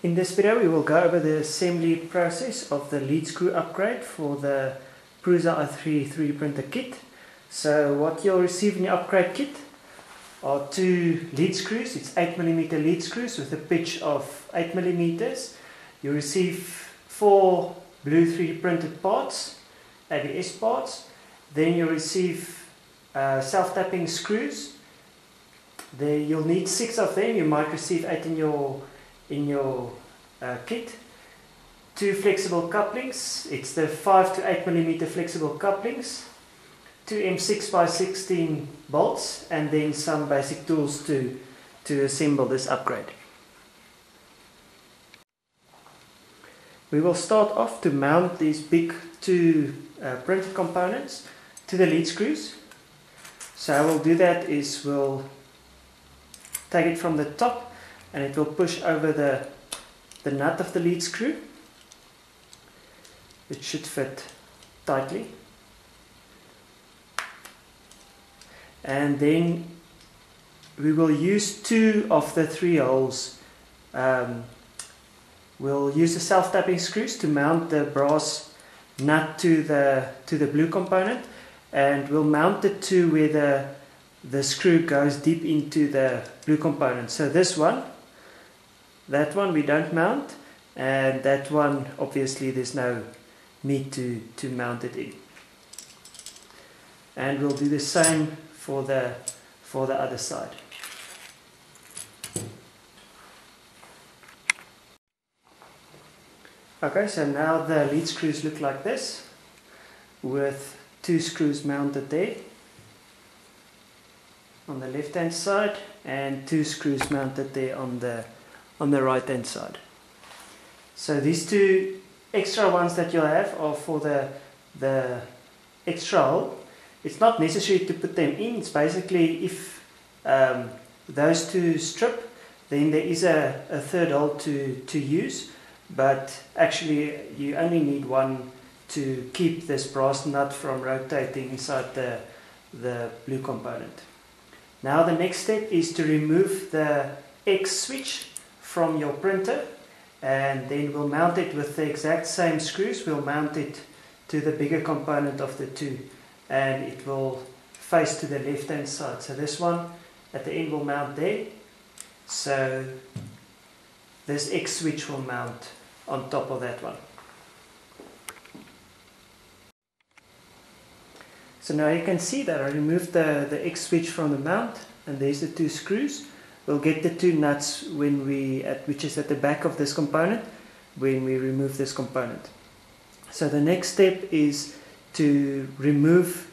In this video we will go over the assembly process of the lead screw upgrade for the Prusa i3 3D printer kit. So what you'll receive in your upgrade kit are two lead screws, it's 8mm lead screws with a pitch of 8mm. You receive four blue 3D printed parts, ABS parts. Then you receive uh, self-tapping screws. There you'll need six of them, you might receive eight in your in your uh, kit. Two flexible couplings, it's the 5 to 8 millimeter flexible couplings, two M6 by 16 bolts, and then some basic tools to, to assemble this upgrade. We will start off to mount these big two uh, printed components to the lead screws. So I will do that is we'll take it from the top and it will push over the, the nut of the lead screw. It should fit tightly. And then we will use two of the three holes. Um, we'll use the self-tapping screws to mount the brass nut to the to the blue component and we'll mount it to where the the screw goes deep into the blue component. So this one that one we don't mount, and that one obviously there's no need to, to mount it in. And we'll do the same for the, for the other side. Okay, so now the lead screws look like this with two screws mounted there on the left hand side and two screws mounted there on the on the right hand side. So these two extra ones that you'll have are for the, the extra hole. It's not necessary to put them in, it's basically if um, those two strip, then there is a, a third hole to, to use, but actually you only need one to keep this brass nut from rotating inside the, the blue component. Now the next step is to remove the X switch from your printer and then we'll mount it with the exact same screws. We'll mount it to the bigger component of the two and it will face to the left hand side. So this one at the end will mount there. So this X switch will mount on top of that one. So now you can see that I removed the, the X switch from the mount and there's the two screws. We'll get the two nuts when we, at, which is at the back of this component, when we remove this component. So the next step is to remove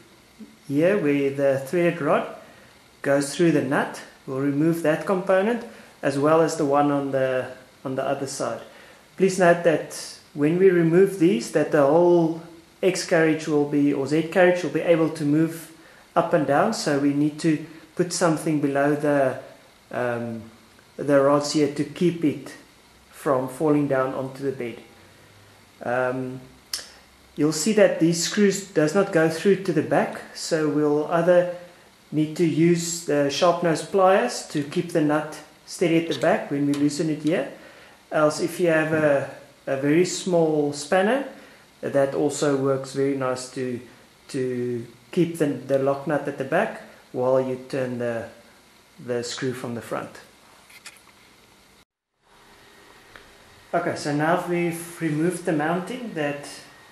here where the threaded rod goes through the nut. We'll remove that component as well as the one on the, on the other side. Please note that when we remove these, that the whole X carriage will be, or Z carriage will be able to move up and down. So we need to put something below the um, the rods here to keep it from falling down onto the bed. Um, you'll see that these screws does not go through to the back so we'll either need to use the sharp nose pliers to keep the nut steady at the back when we loosen it here else if you have a, a very small spanner that also works very nice to to keep the, the lock nut at the back while you turn the the screw from the front. Okay, so now we've removed the mounting that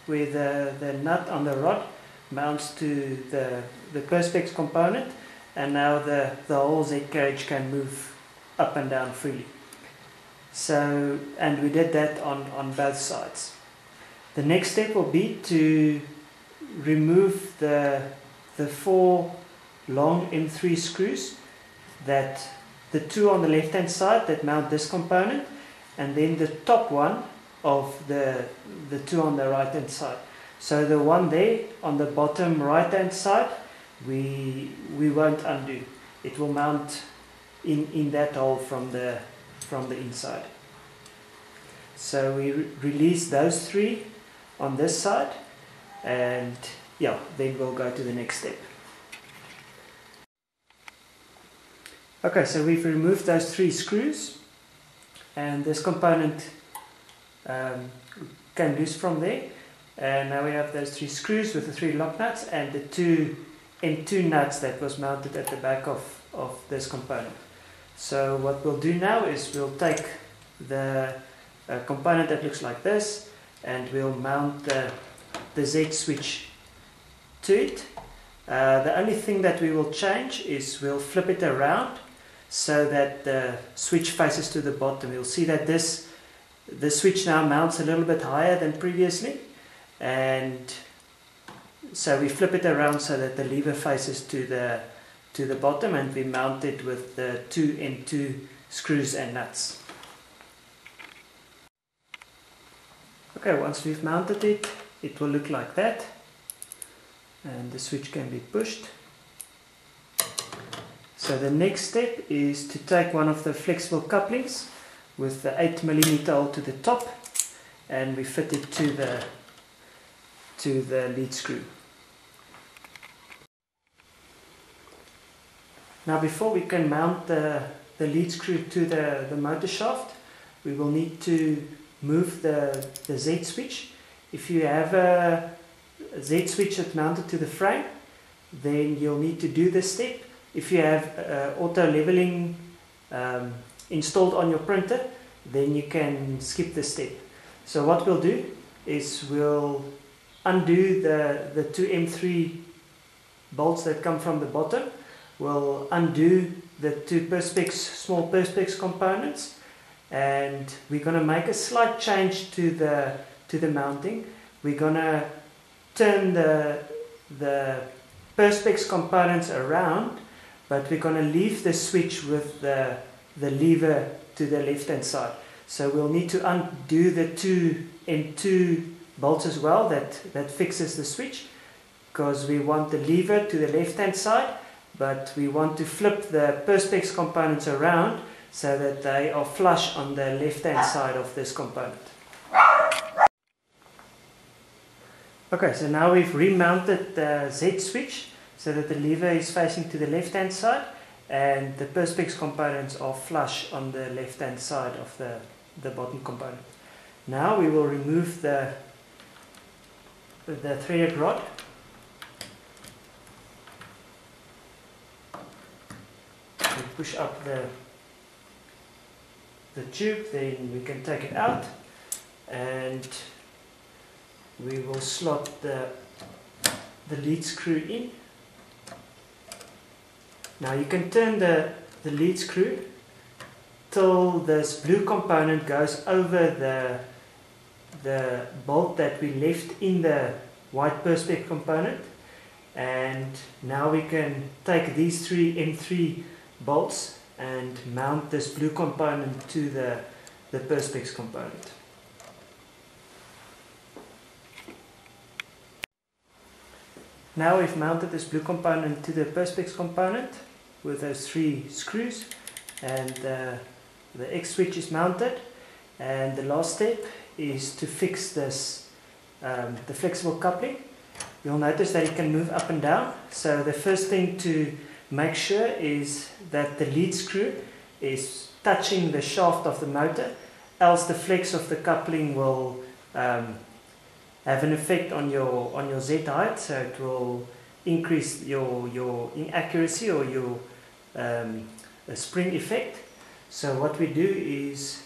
where the, the nut on the rod mounts to the, the perspex component and now the, the whole Z carriage can move up and down freely. So, and we did that on, on both sides. The next step will be to remove the, the four long M3 screws that the two on the left hand side that mount this component and then the top one of the, the two on the right hand side. So the one there on the bottom right hand side we, we won't undo. It will mount in, in that hole from the, from the inside. So we re release those three on this side and yeah, then we'll go to the next step. Okay, so we've removed those three screws and this component um, came loose from there and now we have those three screws with the three lock nuts and the two M2 nuts that was mounted at the back of, of this component. So what we'll do now is we'll take the uh, component that looks like this and we'll mount the, the Z switch to it. Uh, the only thing that we will change is we'll flip it around so that the switch faces to the bottom. You'll see that this the switch now mounts a little bit higher than previously and so we flip it around so that the lever faces to the to the bottom and we mount it with the two M2 screws and nuts. Okay, once we've mounted it, it will look like that and the switch can be pushed. So the next step is to take one of the flexible couplings with the 8 millimeter hole to the top and we fit it to the to the lead screw. Now before we can mount the, the lead screw to the, the motor shaft we will need to move the, the Z switch. If you have a Z switch that's mounted to the frame then you'll need to do this step. If you have uh, auto leveling um, installed on your printer, then you can skip this step. So what we'll do is we'll undo the, the two M3 bolts that come from the bottom. We'll undo the two Perspex, small Perspex components and we're going to make a slight change to the, to the mounting. We're going to turn the, the Perspex components around but we're going to leave the switch with the, the lever to the left hand side. So we'll need to undo the two M2 bolts as well that, that fixes the switch because we want the lever to the left hand side but we want to flip the Perspex components around so that they are flush on the left hand side of this component. Okay, so now we've remounted the Z switch so that the lever is facing to the left hand side and the perspex components are flush on the left hand side of the, the bottom component. Now we will remove the, the threaded rod push up the the tube then we can take it out and we will slot the the lead screw in now you can turn the, the lead screw till this blue component goes over the, the bolt that we left in the white perspex component and now we can take these three M3 bolts and mount this blue component to the, the perspex component. Now we've mounted this blue component to the perspex component with those three screws and uh, the X switch is mounted and the last step is to fix this um, the flexible coupling. You'll notice that it can move up and down so the first thing to make sure is that the lead screw is touching the shaft of the motor else the flex of the coupling will um, have an effect on your on your Z height, so it will increase your your inaccuracy or your um, spring effect. So what we do is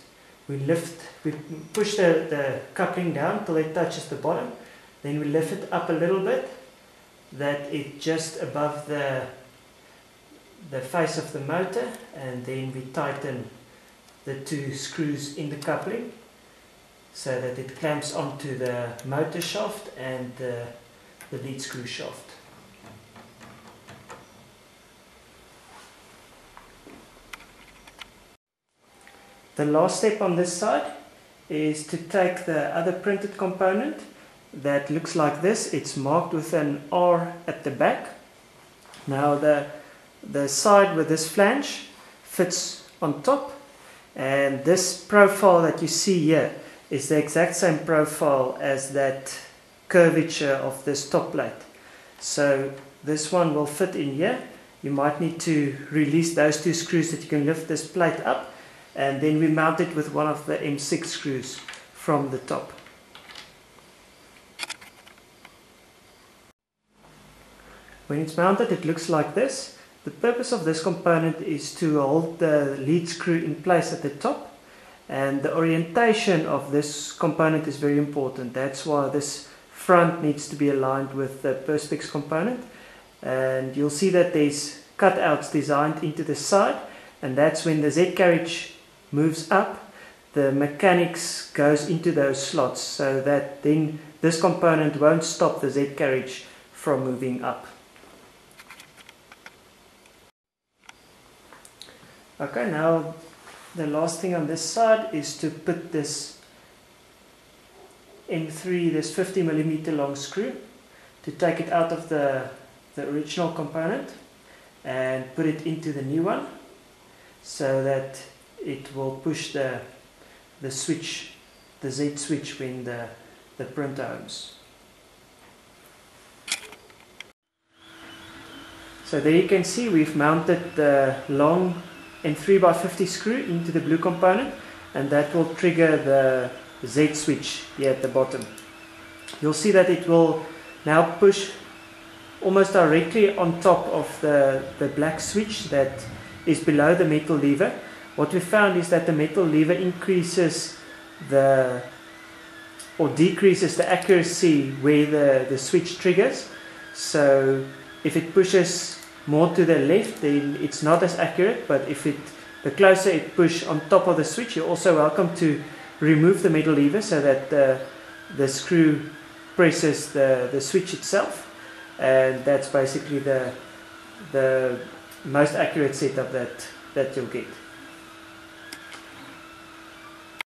we lift, we push the, the coupling down till it touches the bottom, then we lift it up a little bit, that it just above the the face of the motor, and then we tighten the two screws in the coupling so that it clamps onto the motor shaft and the, the lead screw shaft. The last step on this side is to take the other printed component that looks like this. It's marked with an R at the back. Now the, the side with this flange fits on top and this profile that you see here is the exact same profile as that curvature of this top plate. So this one will fit in here. You might need to release those two screws that you can lift this plate up and then we mount it with one of the M6 screws from the top. When it's mounted it looks like this. The purpose of this component is to hold the lead screw in place at the top and the orientation of this component is very important. That's why this front needs to be aligned with the Perspex component and you'll see that there's cutouts designed into the side and that's when the Z carriage moves up the mechanics goes into those slots so that then this component won't stop the Z carriage from moving up. Okay, now the last thing on this side is to put this M3, this 50 millimeter long screw, to take it out of the, the original component and put it into the new one so that it will push the, the switch, the Z switch when the, the printer opens. So there you can see we've mounted the long M3x50 screw into the blue component and that will trigger the Z switch here at the bottom. You'll see that it will now push almost directly on top of the, the black switch that is below the metal lever. What we found is that the metal lever increases the or decreases the accuracy where the, the switch triggers. So if it pushes more to the left, then it's not as accurate. But if it, the closer it push on top of the switch, you're also welcome to remove the metal lever so that the, the screw presses the, the switch itself. And that's basically the, the most accurate setup that, that you'll get.